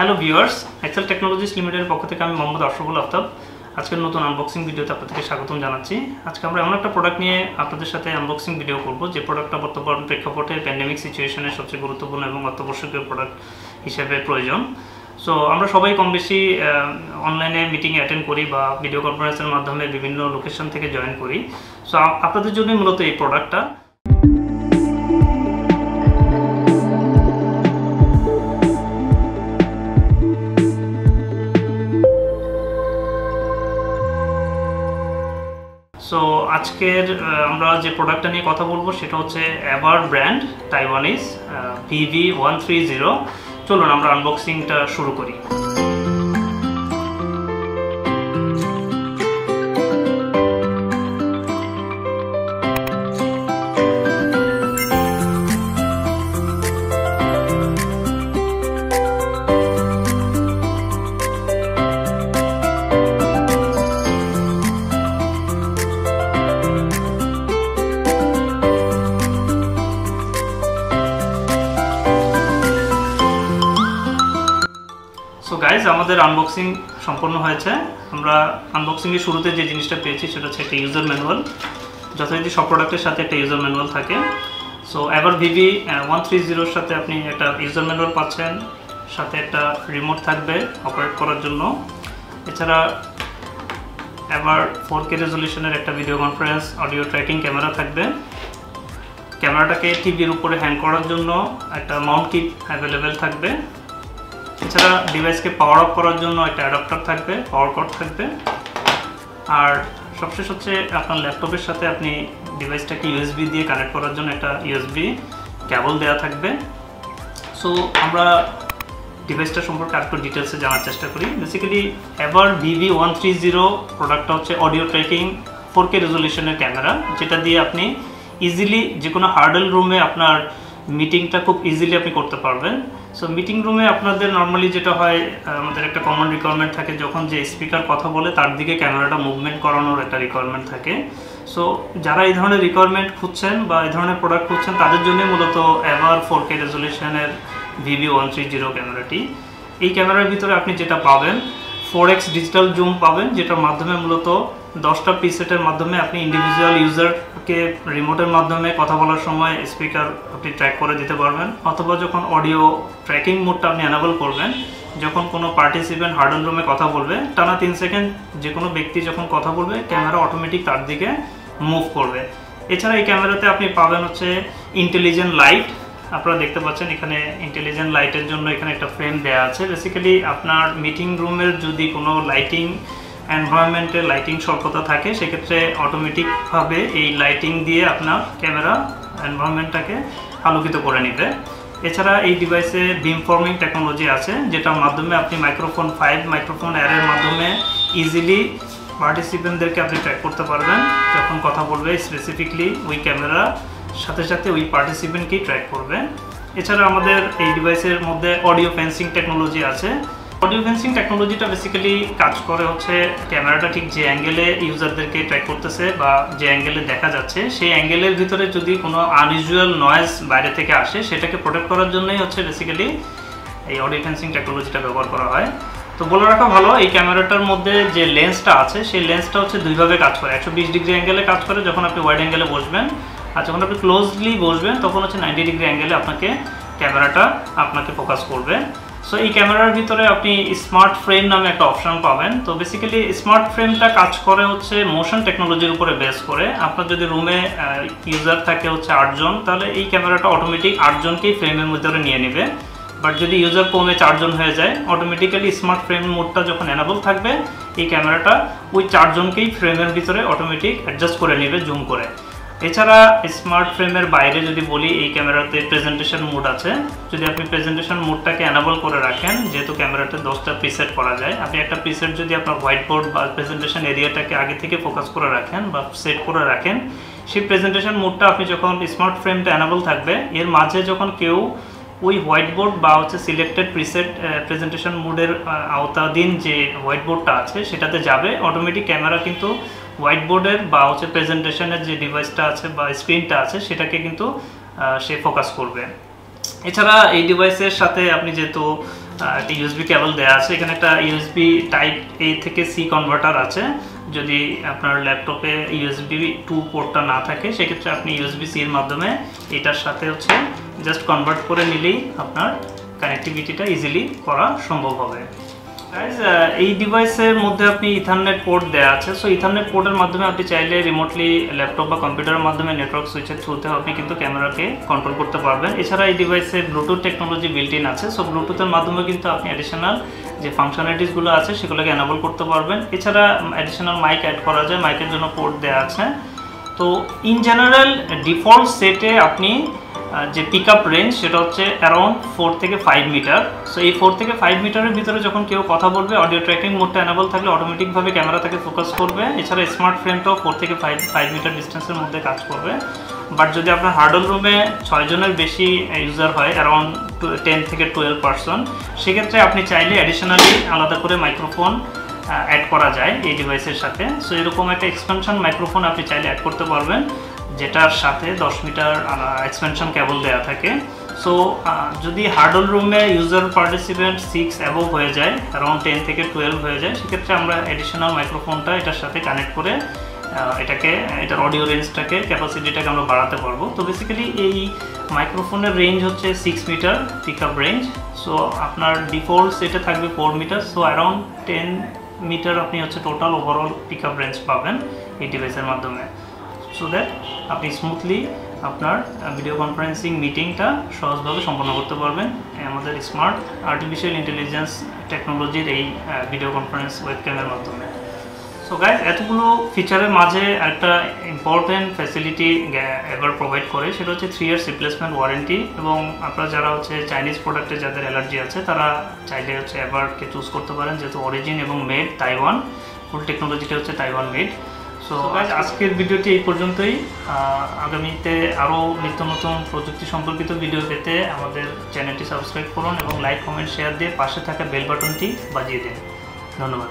Hello viewers Excel technologies লিমিটেডের পক্ষ থেকে আমি মোহাম্মদ আশরফুল আফতাব। আজকের নতুন আনবক্সিং ভিডিওতে আপনাদেরকে স্বাগতম জানাচ্ছি। আজকে আমরা এমন একটা প্রোডাক্ট নিয়ে আপনাদের সাথে আনবক্সিং ভিডিও করব। যে প্রোডাক্টটা বর্তমান প্রেক্ষাপটে প্যান্ডেমিক সিচুয়েশনের সবচেয়ে গুরুত্বপূর্ণ এবং অত্যাবশ্যকীয় প্রোডাক্ট হিসেবে প্রয়োজন। সো আমরা সবাই কম বেশি অনলাইনে মিটিং অ্যাটেন্ড করি বা ভিডিও কনফারেন্সের মাধ্যমে বিভিন্ন লোকেশন থেকে জয়েন করি। সো আপনাদের জন্যই মূলত এই প্রোডাক্টটা আজকের আমরা যে প্রোডাক্টটা নিয়ে কথা বলব সেটা হচ্ছে AVer brand Taiwanese VB one three zero চলুন আমরা আনবক্সিংটা শুরু করি। গাইজ আমাদের আনবক্সিং সম্পন্ন হয়েছে। আমরা আনবক্সিংয়ের শুরুতে যে জিনিসটা পেয়েছি, সেটা হচ্ছে একটা ইউজার ম্যানুয়াল যথারীতি সব প্রোডাক্টের সাথে একটা ইউজার ম্যানুয়াল থাকে। সো এবার ভিভি ওয়ান থ্রি জিরোর সাথে আপনি একটা ইউজার ম্যানুয়াল পাচ্ছেন। সাথে একটা রিমোট থাকবে অপারেট করার জন্য। এছাড়া এবার ফোর কে রেজলিউশনের একটা video conference audio tracking camera থাকবে। ক্যামেরাটাকে টিভির উপরে হ্যাং করার জন্য একটা মাউন্ট কিট অ্যাভেলেবেল থাকবে। এছাড়া ডিভাইসকে পাওয়ার অফ করার জন্য একটা অ্যাডাপ্টার থাকবে পাওয়ার কট থাকবে। আর সবশেষ হচ্ছে আপনার ল্যাপটপের সাথে আপনি ডিভাইসটাকে ইউএসবি দিয়ে কানেক্ট করার জন্য একটা ইউএসবি ক্যাবল দেওয়া থাকবে। সো আমরা ডিভাইসটা সম্পর্কে আরেকটু ডিটেলসে জানার চেষ্টা করি। বেসিক্যালি এবার ভিভি ওয়ান থ্রি জিরো প্রোডাক্টটা হচ্ছে অডিও ট্র্যাকিং ফোর কে রেজলিউশনের ক্যামেরা যেটা দিয়ে আপনি ইজিলি যে কোনো হার্ডেল রুমে আপনার মিটিংটা খুব ইজিলি আপনি করতে পারবেন। সো মিটিং রুমে আপনাদের নর্মালি যেটা হয় আমাদের একটা কমন রিকোয়ারমেন্ট থাকে যখন যে স্পিকার কথা বলে, তার দিকে ক্যামেরাটা মুভমেন্ট করানোর একটা রিকোয়ারমেন্ট থাকে। সো যারা এই ধরনের রিকোয়ারমেন্ট খুঁজছেন বা এই ধরনের প্রোডাক্ট খুঁজছেন, তাদের জন্যই মূলত এভার ফোর কে রেজলিউশনের ভিভি ওয়ান থ্রি জিরো ক্যামেরাটি এই ক্যামেরার ভিতরে আপনি যেটা পাবেন ফোর এক্স ডিজিটাল জুম পাবেন, যেটার মাধ্যমে মূলত দশটা পিসেটের মাধ্যমে আপনি ইন্ডিভিজুয়াল ইউজারকে রিমোটের মাধ্যমে কথা বলার সময় স্পিকার আপনি ট্র্যাক করে দিতে পারবেন। অথবা যখন অডিও ট্র্যাকিং মোডটা আপনি অ্যানাবল করবেন, যখন কোনো পার্টিসিপেন্ট হার্ডন রুমে কথা বলবে, টানা তিন সেকেন্ড যে কোনো ব্যক্তি যখন কথা বলবে ক্যামেরা অটোমেটিক তার দিকে মুভ করবে। এছাড়া এই ক্যামেরাতে আপনি পাবেন হচ্ছে ইন্টেলিজেন্ট লাইট আপনারা দেখতে পাচ্ছেন এখানে ইন্টেলিজেন্ট লাইটের জন্য এখানে একটা ফ্রেম দেওয়া আছে। বেসিক্যালি আপনার মিটিং রুমের যদি কোনো লাইটিং এনভায়রনমেন্টের লাইটিং স্বল্পতা থাকে, সেক্ষেত্রে অটোমেটিকভাবে এই লাইটিং দিয়ে আপনার ক্যামেরা এনভায়রনমেন্টটাকে আলোকিত করে নেবে। এছাড়া এই ডিভাইসে বিম ফর্মিং টেকনোলজি আছে, যেটার মাধ্যমে আপনি মাইক্রোফোন ফাইভ মাইক্রোফোন অ্যারের মাধ্যমে ইজিলি পার্টিসিপেন্টদেরকে আপনি ট্র্যাক করতে পারবেন। যখন কথা বলবে স্পেসিফিকলি ওই ক্যামেরা সাথে সাথে ওই পার্টিসিপেন্টকেই ট্র্যাক করবে। এছাড়া আমাদের এই ডিভাইসের মধ্যে অডিও ফেন্সিং টেকনোলজি আছে অডিও ফেন্সিং টেকনোলজিটা বেসিক্যালি কাজ করে হচ্ছে ক্যামেরাটা ঠিক যে অ্যাঙ্গেলে ইউজারদেরকে ট্র্যাক করতেছে বা যে অ্যাঙ্গেলে দেখা যাচ্ছে, সেই অ্যাঙ্গেলের ভিতরে যদি কোনো আনইউজুয়াল নয়েজ বাইরে থেকে আসে, সেটাকে প্রোটেক্ট করার জন্যই হচ্ছে বেসিক্যালি এই অডিও ফেন্সিং টেকনোলজিটা ব্যবহার করা হয়। তো বলে রাখা ভালো, এই ক্যামেরাটার মধ্যে যে লেন্সটা আছে, সেই লেন্সটা হচ্ছে দুইভাবে কাজ করে। একশো বিশ ডিগ্রি অ্যাঙ্গেলে কাজ করে যখন আপনি ওয়াইড অ্যাঙ্গেলে বসবেন, আর যখন আপনি ক্লোজলি বসবেন, তখন হচ্ছে নাইনটি ডিগ্রি অ্যাঙ্গেলে আপনাকে ক্যামেরাটা আপনাকে ফোকাস করবে। সো এই ক্যামেরার ভিতরে আপনি স্মার্ট ফ্রেম নামে একটা অপশন পাবেন। তো বেসিক্যালি স্মার্ট ফ্রেমটা কাজ করে হচ্ছে মোশন টেকনোলজির উপরে বেস করে। আপনার যদি রুমে ইউজার থাকে হচ্ছে আটজন, তাহলে এই ক্যামেরাটা অটোমেটিক আটজনকেই ফ্রেমের ভিতরে নিয়ে নেবে। বাট যদি ইউজার কমে চারজন হয়ে যায় অটোমেটিক্যালি স্মার্ট ফ্রেম মোডটা যখন অ্যানাবল থাকবে, এই ক্যামেরাটা ওই চারজনকেই ফ্রেমের ভিতরে অটোমেটিক অ্যাডজাস্ট করে নেবে জুম করে। এছাড়া স্মার্ট ফ্রেমের বাইরে যদি বলি, এই ক্যামেরাতে প্রেজেন্টেশন মোড আছে। যদি আপনি প্রেজেন্টেশন মোডটাকে অ্যানাবল করে রাখেন, যেহেতু ক্যামেরাতে দশটা প্রিসেট করা যায়, আপনি একটা প্রিসেট যদি আপনার হোয়াইট বোর্ড বা প্রেজেন্টেশন এরিয়াটাকে আগে থেকে ফোকাস করে রাখেন বা সেট করে রাখেন, সেই প্রেজেন্টেশন মোডটা আপনি যখন স্মার্ট ফ্রেমটা অ্যানাবল থাকবে, এর মাঝে যখন কেউ ওই হোয়াইট বোর্ড বা হচ্ছে সিলেক্টেড প্রিসেট প্রেজেন্টেশন মোডের আওতাধীন যে হোয়াইট বোর্ডটা আছে, সেটাতে যাবে অটোমেটিক ক্যামেরা কিন্তু হোয়াইট বোর্ডের বা হচ্ছে প্রেজেন্টেশনের যে ডিভাইসটা আছে বা স্ক্রিনটা আছে, সেটাকে কিন্তু সে ফোকাস করবে। এছাড়া এই ডিভাইসের সাথে আপনি যেহেতু একটা ইউএসবি কেবল দেওয়া আছে, এখানে একটা ইউএসবি টাইপ এ থেকে সি কনভার্টার আছে। যদি আপনার ল্যাপটপে ইউএসবি টু পোর্টটা না থাকে, সেক্ষেত্রে আপনি ইউএসবি সি এর মাধ্যমে এটার সাথে হচ্ছে জাস্ট কনভার্ট করে নিলেই আপনার কানেক্টিভিটিটা ইজিলি করা সম্ভব হবে। এই ডিভাইসের মধ্যে আপনি ইথারনেট পোর্ট দেওয়া আছে। সো ইথারনেট পোর্টের মাধ্যমে আপনি চাইলে রিমোটলি ল্যাপটপ বা কম্পিউটারের মাধ্যমে নেটওয়ার্ক সুইচের থ্রুতে আপনি কিন্তু ক্যামেরাকে কন্ট্রোল করতে পারবেন। এছাড়া এই ডিভাইসে ব্লুটুথ টেকনোলজি বিল্ট ইন আছে। সো ব্লুটুথের মাধ্যমে কিন্তু আপনি অ্যাডিশনাল যে ফাংশনালিটিসগুলো আছে, সেগুলোকে অ্যানাবল করতে পারবেন। এছাড়া অ্যাডিশনাল মাইক অ্যাড করা যায় মাইকের জন্য পোর্ট দেওয়া আছে। তো ইন জেনারেল ডিফল্ট সেটে আপনি যে পিক আপ রেঞ্জ সেটা হচ্ছে অ্যারাউন্ড ফোর থেকে ফাইভ মিটার সো এই ফোর থেকে ফাইভ মিটারের ভিতরে যখন কেউ কথা বলবে অডিও ট্র্যাকিং মোডটা অ্যানাবল থাকলে অটোমেটিকভাবে ক্যামেরা তাকে ফোকাস করবে। এছাড়া স্মার্ট ফ্রেমটাও ফোর থেকে ফাইভ ফাইভ মিটার ডিস্টেন্সের মধ্যে কাজ করবে। বাট যদি আপনার হার্ডল রুমে ছয়জনের বেশি ইউজার হয় অ্যারাউন্ড টেন থেকে টুয়েলভ পার্সন সেক্ষেত্রে আপনি চাইলে অ্যাডিশনালি আলাদা করে মাইক্রোফোন অ্যাড করা যায় এই ডিভাইসের সাথে। সো এরকম একটা এক্সপেনশন মাইক্রোফোন আপনি চাইলে অ্যাড করতে পারবেন। যেটার সাথে দশ মিটার এক্সপেনশন কেবল দেওয়া থাকে। সো যদি হার্ডল রুমে ইউজার পার্টিসিপেন্ট সিক্স অ্যাবভ হয়ে যায় অ্যারাউন্ড টেন থেকে টুয়েলভ হয়ে যায়, সেক্ষেত্রে আমরা অ্যাডিশনাল মাইক্রোফোনটা এটার সাথে কানেক্ট করে এটাকে, এটার অডিও রেঞ্জটাকে ক্যাপাসিটিটাকে আমরা বাড়াতে পারব। তো বেসিক্যালি এই মাইক্রোফোনের রেঞ্জ হচ্ছে six meter pick up range so আপনার ডিফল্ট সেটে থাকবে four meter so around ten meter আপনি হচ্ছে total overall pick up range পাবেন এই ডিভাইসের মাধ্যমে। সো দ্যাট আপনি স্মুথলি আপনার ভিডিও কনফারেন্সিং মিটিংটা সহজভাবে সম্পন্ন করতে পারবেন। আমাদের স্মার্ট আর্টিফিশিয়াল ইন্টেলিজেন্স টেকনোলজির এই ভিডিও কনফারেন্স ওয়েবক্যামের মাধ্যমে। সো গাইজ এতগুলো ফিচারের মাঝে একটা ইম্পর্টেন্ট ফ্যাসিলিটি এবার প্রোভাইড করে, সেটা হচ্ছে থ্রি ইয়ার্স রিপ্লেসমেন্ট ওয়ারেন্টি এবং আপনারা যারা হচ্ছে চাইনিজ প্রোডাক্টে যাদের অ্যালার্জি আছে, তারা চাইলে হচ্ছে এবারকে চুজ করতে পারেন, যেহেতু অরিজিন এবং মেড তাইওয়ান ফুল টেকনোলজিটা হচ্ছে তাইওয়ান মেড সো আজকের ভিডিওটি এই পর্যন্তই। আগামীতে আরও নিত্য নতুন প্রযুক্তি সম্পর্কিত ভিডিও পেতে আমাদের চ্যানেলটি সাবস্ক্রাইব করুন এবং লাইক, কমেন্ট, শেয়ার দিয়ে পাশে থাকা বেল বাটনটি বাজিয়ে দিন। ধন্যবাদ।